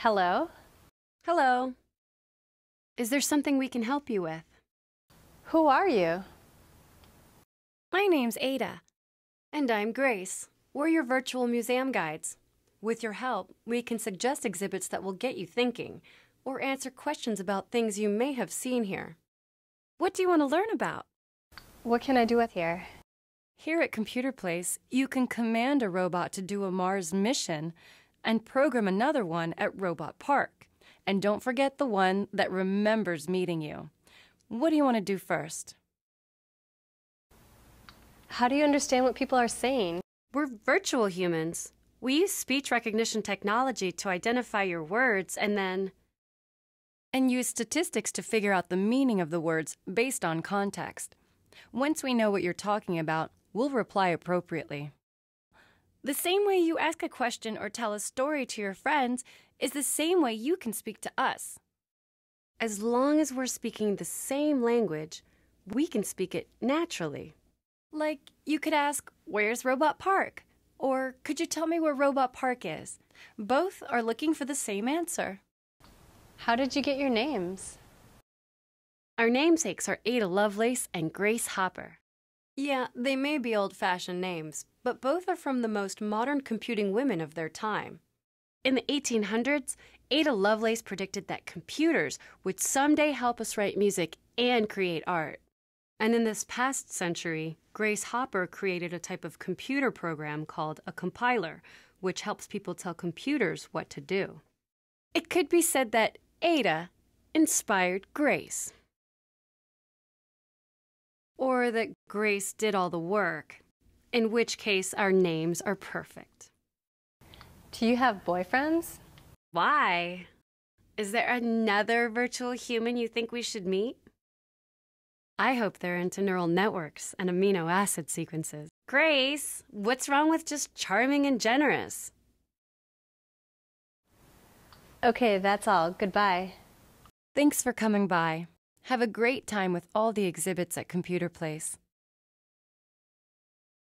Hello? Hello. Is there something we can help you with? Who are you? My name's Ada. And I'm Grace. We're your virtual museum guides. With your help, we can suggest exhibits that will get you thinking or answer questions about things you may have seen here. What do you want to learn about? What can I do with here? Here at Computer Place, you can command a robot to do a Mars mission and program another one at Robot Park. And don't forget the one that remembers meeting you. What do you want to do first? How do you understand what people are saying? We're virtual humans. We use speech recognition technology to identify your words and then. And use statistics to figure out the meaning of the words based on context. Once we know what you're talking about, we'll reply appropriately. The same way you ask a question or tell a story to your friends is the same way you can speak to us. As long as we're speaking the same language, we can speak it naturally. Like, you could ask, Where's Robot Park? Or, Could you tell me where Robot Park is? Both are looking for the same answer. How did you get your names? Our namesakes are Ada Lovelace and Grace Hopper. Yeah, they may be old fashioned names, but both are from the most modern computing women of their time. In the 1800s, Ada Lovelace predicted that computers would someday help us write music and create art. And in this past century, Grace Hopper created a type of computer program called a compiler, which helps people tell computers what to do. It could be said that Ada inspired Grace. Or that Grace did all the work, in which case our names are perfect. Do you have boyfriends? Why? Is there another virtual human you think we should meet? I hope they're into neural networks and amino acid sequences. Grace, what's wrong with just charming and generous? Okay, that's all. Goodbye. Thanks for coming by. Have a great time with all the exhibits at Computer Place.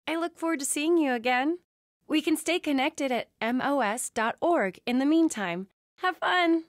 I look forward to seeing you again. We can stay connected at mos.org in the meantime. Have fun!